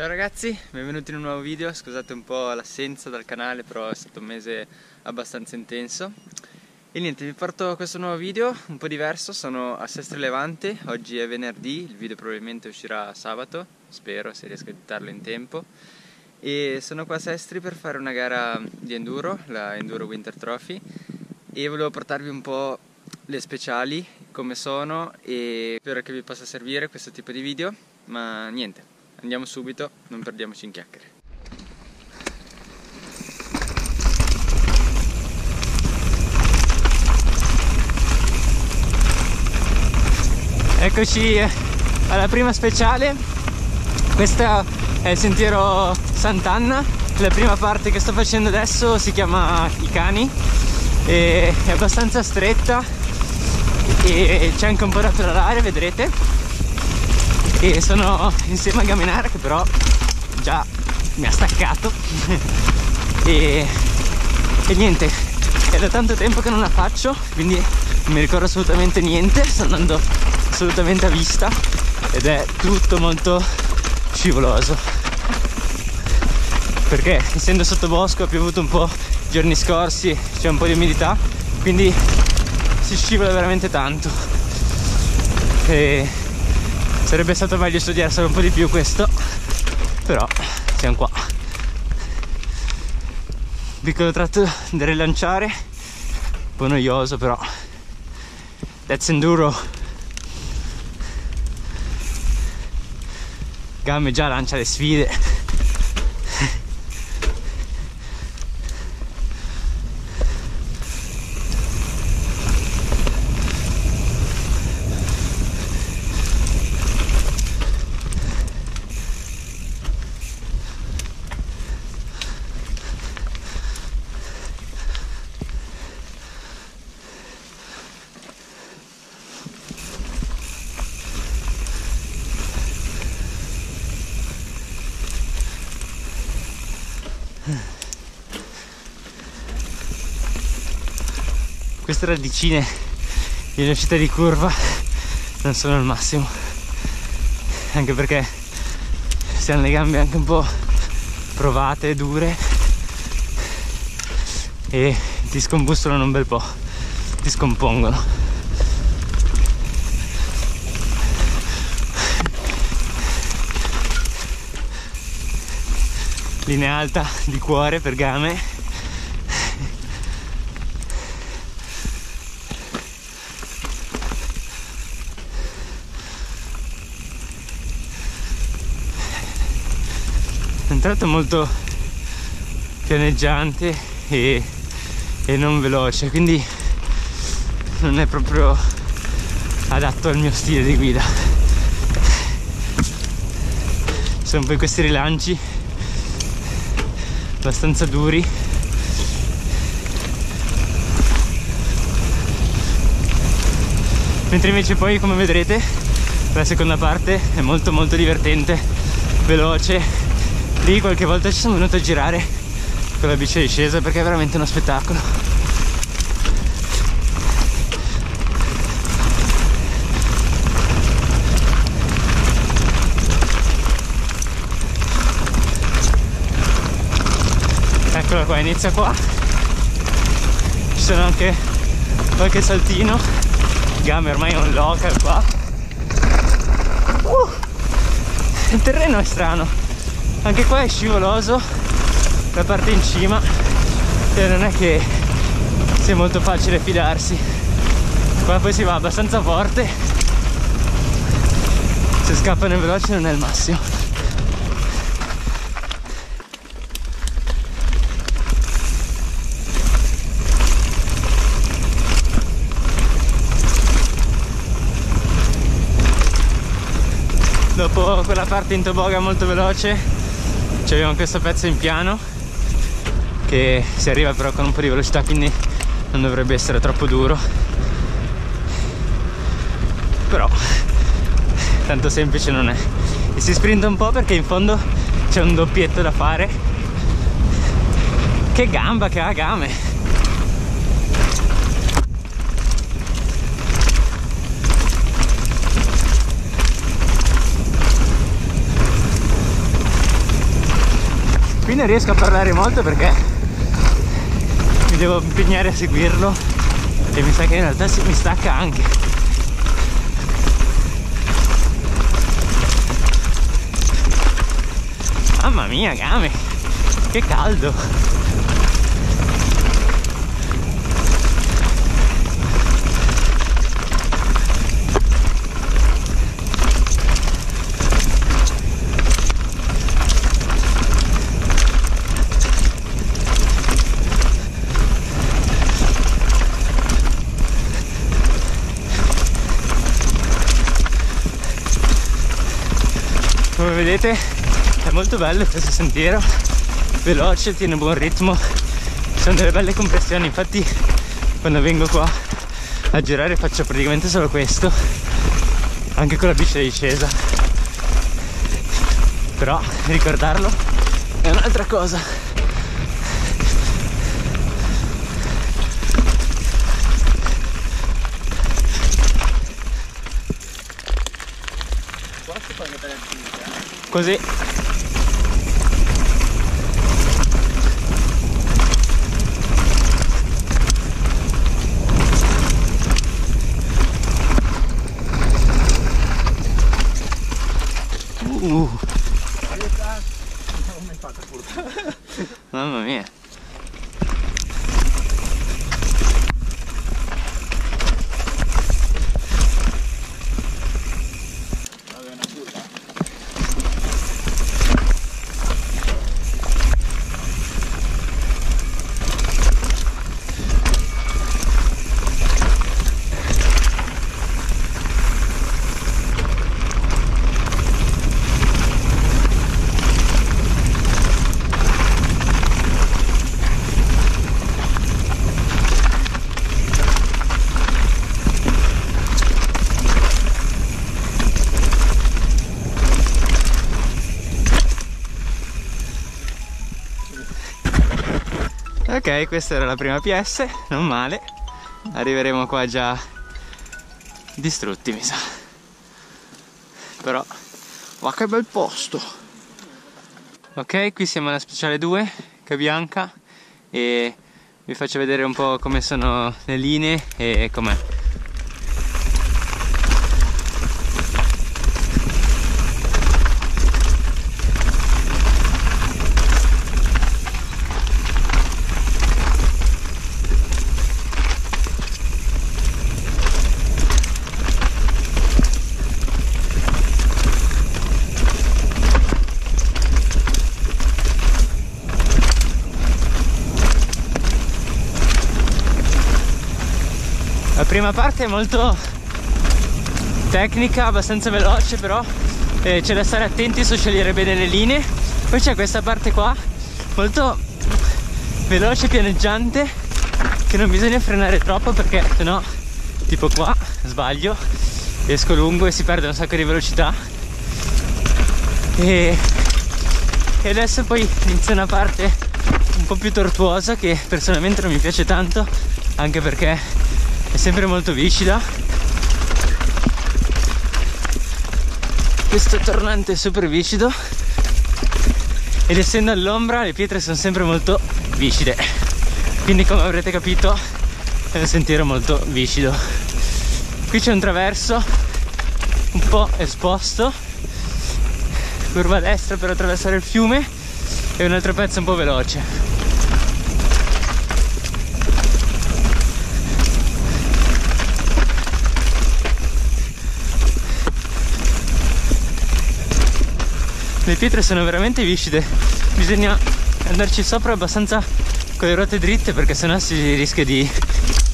Ciao ragazzi, benvenuti in un nuovo video, scusate un po' l'assenza dal canale però è stato un mese abbastanza intenso. E niente, vi porto questo nuovo video un po' diverso, sono a Sestri Levante, oggi è venerdì, il video probabilmente uscirà sabato, spero se riesco a editarlo in tempo. E sono qua a Sestri per fare una gara di enduro, la Enduro Winter Trophy. E volevo portarvi un po' le speciali, come sono e spero che vi possa servire questo tipo di video, ma niente, Andiamo subito, non perdiamoci in chiacchiere. Eccoci alla prima speciale, questo è il sentiero Sant'Anna, la prima parte che sto facendo adesso si chiama I Cani, è abbastanza stretta e c'è anche un po' da trarare, vedrete e sono insieme a Gaminara che però già mi ha staccato. E, e niente è da tanto tempo che non la faccio quindi non mi ricordo assolutamente niente sto andando assolutamente a vista ed è tutto molto scivoloso. Perché essendo sotto bosco ha piovuto un po' i giorni scorsi c'è un po' di umidità quindi si scivola veramente tanto. E sarebbe stato meglio studiarselo un po' di più questo. Però siamo qua. Piccolo tratto da rilanciare. Un po' noioso però. Let's enduro. Gamme già lancia le sfide queste radicine di velocità di curva non sono al massimo anche perché si hanno le gambe anche un po' provate, dure e ti scombussolano un bel po', ti scompongono. Linea alta di cuore per game. Un tratto molto pianeggiante e, e non veloce quindi non è proprio adatto al mio stile di guida. Sono poi questi rilanci abbastanza duri. Mentre invece poi come vedrete la seconda parte è molto molto divertente veloce. Lì qualche volta ci sono venuto a girare con la bici discesa perché è veramente uno spettacolo eccola qua inizia qua. Ci sono anche qualche saltino. Game ormai è un local qua. Uh, il terreno è strano. Anche qua è scivoloso la parte in cima. E non è che sia molto facile fidarsi. Qua poi si va abbastanza forte. Se scappano in veloce non è il massimo dopo quella parte in toboga molto veloce abbiamo questo pezzo in piano che si arriva però con un po' di velocità quindi non dovrebbe essere troppo duro. Però tanto semplice non è. E si sprinta un po' perché in fondo c'è un doppietto da fare. Che gamba che ha game non riesco a parlare molto perché mi devo impegnare a seguirlo e mi sa che in realtà si mi stacca anche. Mamma mia game che caldo come vedete è molto bello questo sentiero. Veloce tiene buon ritmo. Ci sono delle belle compressioni infatti quando vengo qua a girare faccio praticamente solo questo anche con la bici di discesa. Però ricordarlo è un'altra cosa Così. Uh. Mamma mia. Questa era la prima PS non male. Arriveremo qua già distrutti mi sa. Però ma che bel posto. Ok qui siamo alla speciale 2 Cabianca e vi faccio vedere un po' come sono le linee e com'è prima parte è molto tecnica, abbastanza veloce però eh, c'è da stare attenti su scegliere bene le linee. Poi c'è questa parte qua molto veloce, pianeggiante che non bisogna frenare troppo perché sennò tipo qua sbaglio esco lungo e si perde un sacco di velocità e, e adesso poi inizia una parte un po' più tortuosa che personalmente non mi piace tanto anche perché è sempre molto viscida. Questo tornante è super viscido. Ed essendo all'ombra le pietre sono sempre molto viscide. Quindi come avrete capito è un sentiero molto viscido. Qui c'è un traverso un po' esposto. Curva a destra per attraversare il fiume. E un altro pezzo un po' veloce le pietre sono veramente viscide. Bisogna andarci sopra abbastanza con le ruote dritte perché sennò si rischia di,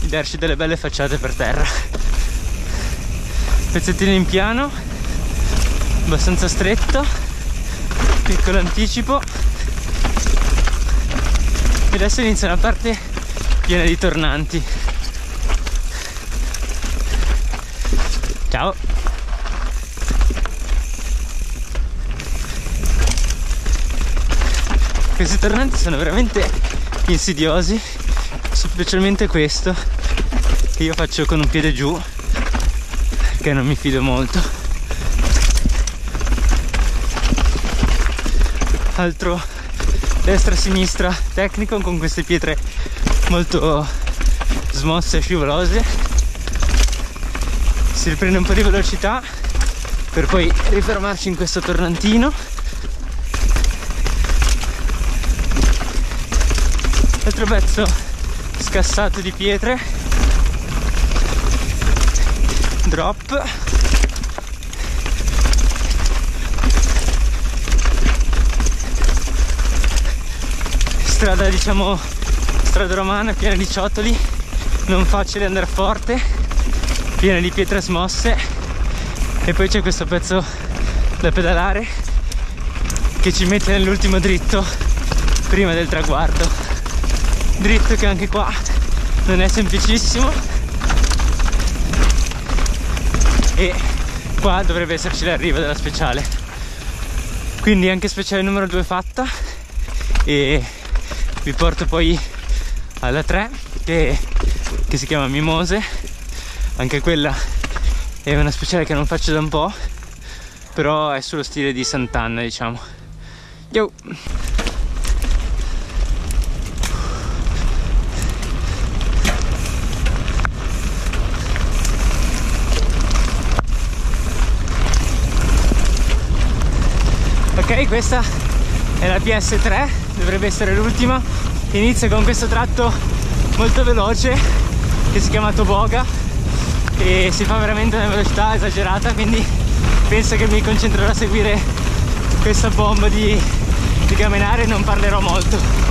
di darci delle belle facciate per terra. Pezzettino in piano abbastanza stretto piccolo anticipo. E adesso inizia una parte piena di tornanti. Ciao questi tornanti sono veramente insidiosi specialmente questo che io faccio con un piede giù perché non mi fido molto. Altro destra-sinistra tecnico con queste pietre molto smosse e scivolose si riprende un po' di velocità per poi rifermarci in questo tornantino altro pezzo scassato di pietre. Drop. Strada diciamo strada romana piena di ciotoli non facile andare forte. Piena di pietre smosse. E poi c'è questo pezzo da pedalare che ci mette nell'ultimo dritto prima del traguardo dritto che anche qua. Non è semplicissimo. E qua dovrebbe esserci l'arrivo della speciale. Quindi anche speciale numero 2 fatta. E vi porto poi alla 3 che, che si chiama Mimose. Anche quella è una speciale che non faccio da un po' però è sullo stile di Sant'Anna diciamo. Yo! Ok questa è la PS3 dovrebbe essere l'ultima. Inizia con questo tratto molto veloce che si chiama Toboga e si fa veramente una velocità esagerata quindi penso che mi concentrerò a seguire questa bomba di, di camminare e non parlerò molto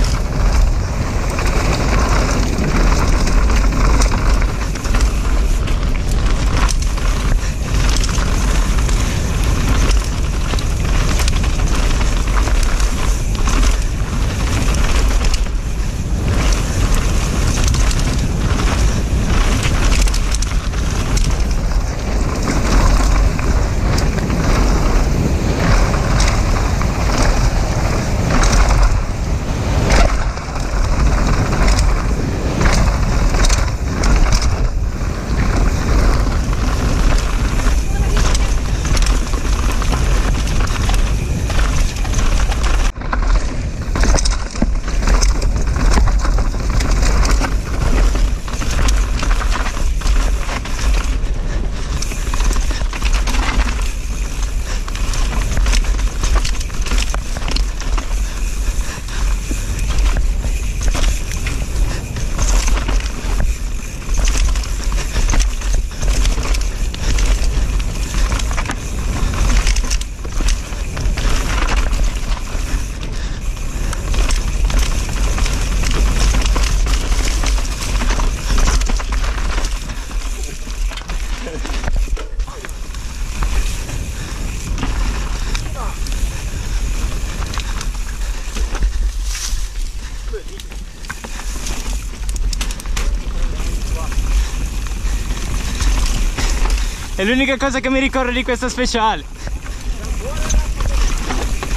L'unica cosa che mi ricordo di questa speciale.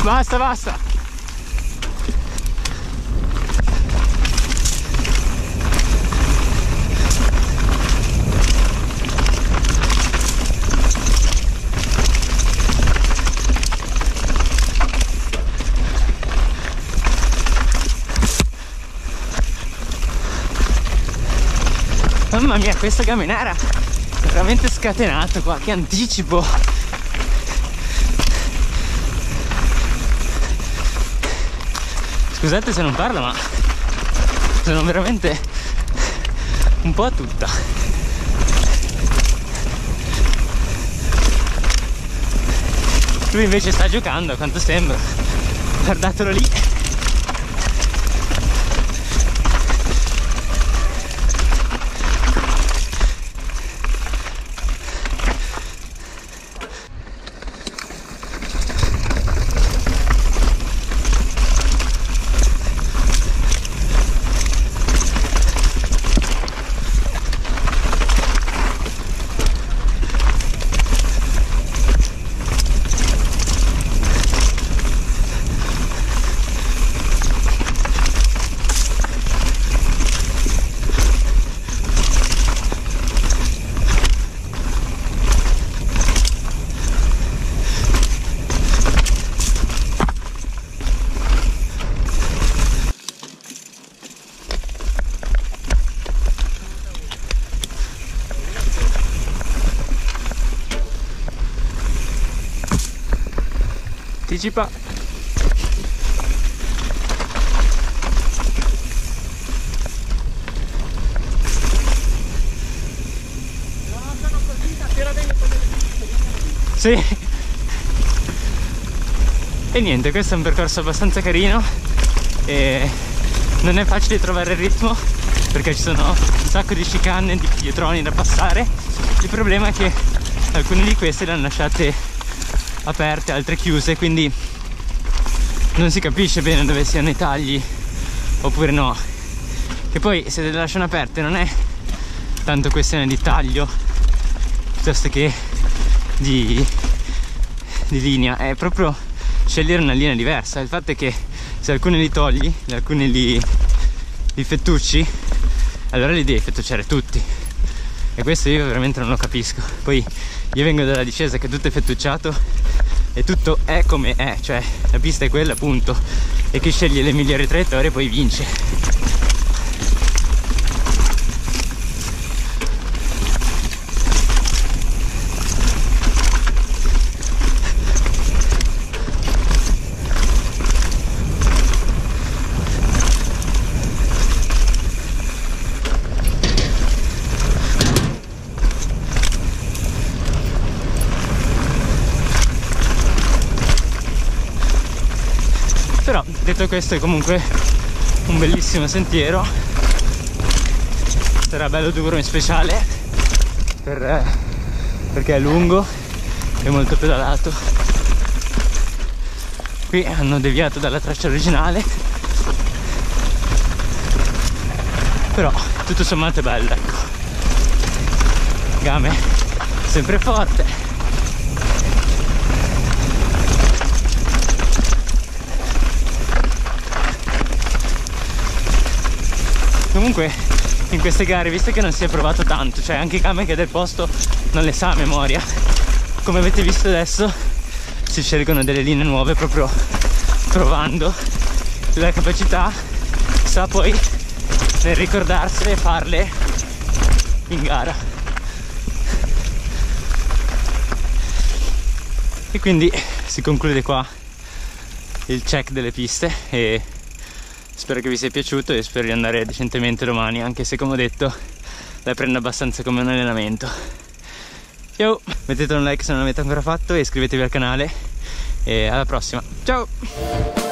Basta, basta. Mamma mia, questa camminara veramente scatenato qua, che anticipo! Scusate se non parlo, ma sono veramente un po' a tutta. Lui invece sta giocando, a quanto sembra. Guardatelo lì. Anticipa Sì. E niente, questo è un percorso abbastanza carino e non è facile trovare il ritmo perché ci sono un sacco di chicane, di pietroni da passare. Il problema è che alcune di queste le hanno lasciate aperte, altre chiuse, quindi non si capisce bene dove siano i tagli oppure no. Che poi se le lasciano aperte non è tanto questione di taglio piuttosto che di, di linea è proprio scegliere una linea diversa. Il fatto è che se alcuni li togli alcuni li, li fettucci allora li devi fettucciare tutti. E questo io veramente non lo capisco. Poi io vengo dalla discesa che tutto è fettucciato e tutto è come è cioè la pista è quella appunto e chi sceglie le migliori traiettorie poi vince però detto questo è comunque un bellissimo sentiero. Sarà bello duro in speciale per, eh, perché è lungo e molto pedalato. Qui hanno deviato dalla traccia originale. Però tutto sommato è bello ecco. Game sempre forte comunque in queste gare visto che non si è provato tanto cioè anche Kame che del posto non le sa a memoria. Come avete visto adesso si scelgono delle linee nuove proprio provando la capacità. Sa poi nel ricordarsele e farle in gara. E quindi si conclude qua il check delle piste e spero che vi sia piaciuto e spero di andare decentemente domani anche se come ho detto la prendo abbastanza come un allenamento. Ciao! Mettete un like se non l'avete ancora fatto e iscrivetevi al canale. E alla prossima. Ciao